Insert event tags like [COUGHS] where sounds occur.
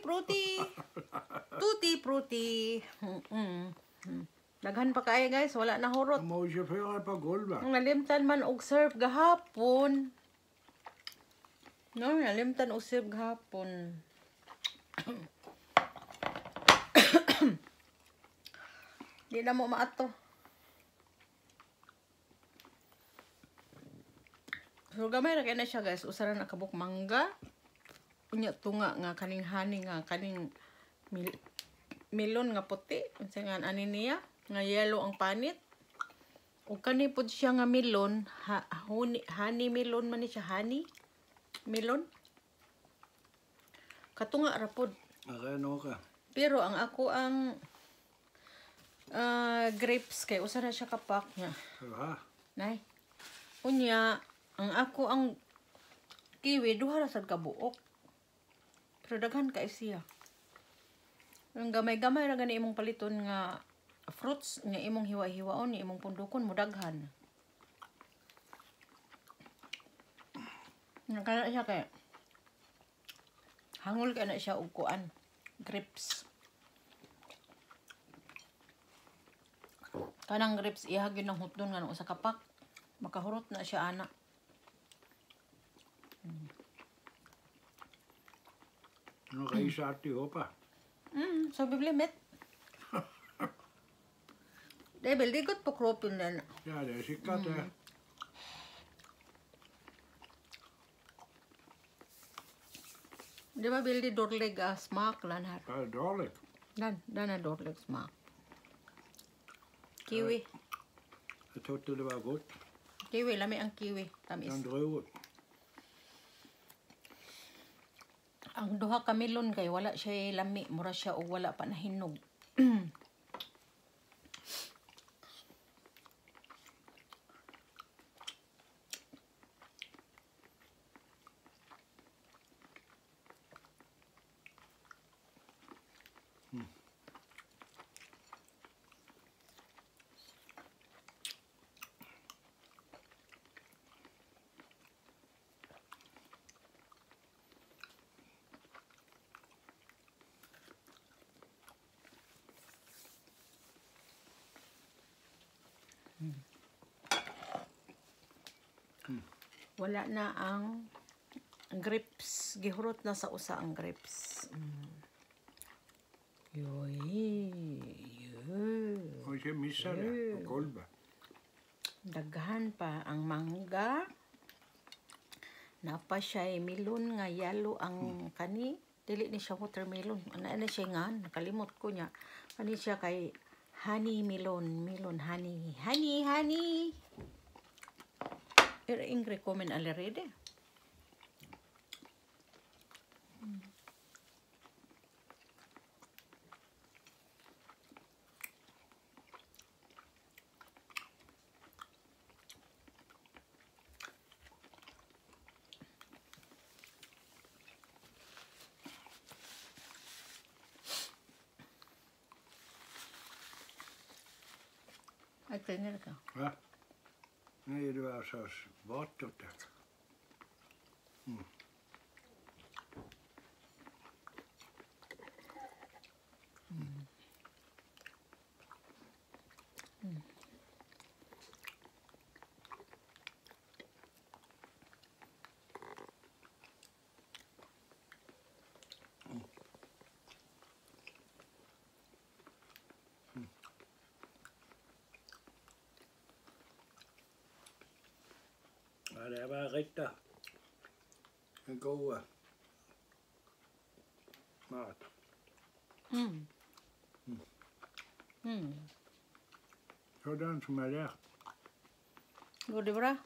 fruity. Mm -mm. Daghan pa kaya guys, wala na hurot. Må ikke føre på gulvet. Ang nalimtan man og serve gahapon. No, nalimtan og serve gahapon. [COUGHS] Di na mo maato. So gamay ra kay na siya guys, usara na kabuk mangga. Unya tunga nga kaning honey nga kaning mil milon nga puti, unsa nga ani niya, nga yellow ang panit. O kani pod siya nga melon, ha, honey, honey melon man ni siya, honey melon. Katunga ra pod. Er er noe. Pero ang ako ang ah, grapes kay usa na siya kapak nga. Ha? Nay. Unya, ang ako ang kiwi duha ra sad ka buok. Pero daghan kay siya. Ang gamay-gamay ra gani imong paliton nga fruits nga imong hiwa-hiwaon imong pundukon mo daghan. Nakala siya kay hangol ka na siya og kuan grapes. Kanang grapes iha gyud ng hutdon nga usa ka pack. Makahurot na siya Nå kan reiser alt i håpet. Mm, så vi blir mett. [LAUGHS] Det er veldig godt på kroppen. Den. Ja, det er sikkert. Mm. Det var veldig dårlig smak, den her. Er det er dårlig. Den, den er dårlig smak. Kiwi. Jeg, jeg trodde det var godt. Kiwi, la meg en kiwi. Den. Ang duha ka melon kay wala siya lami, mura siya og wala pa nahinog. [CLEARS THROAT] Wala na ang grapes. Gihurot na sa usa ang grapes. Mm. Yoy. Yoy. Ikke misse det på gulvet. Daghan pa ang mangga. Napa siya melon nga yellow ang kani. Dili ni siya watermelon. Ano na siya nga, nakalimot ko niya. Kani siya kay honey melon. Melon honey. Honey, honey. vakker Ingrid kommet allerede? Mm. Hay Nee, dat was als tot Ja, det var riktig en god mat. Mm. Mm. Sådan som er der. Går det bra?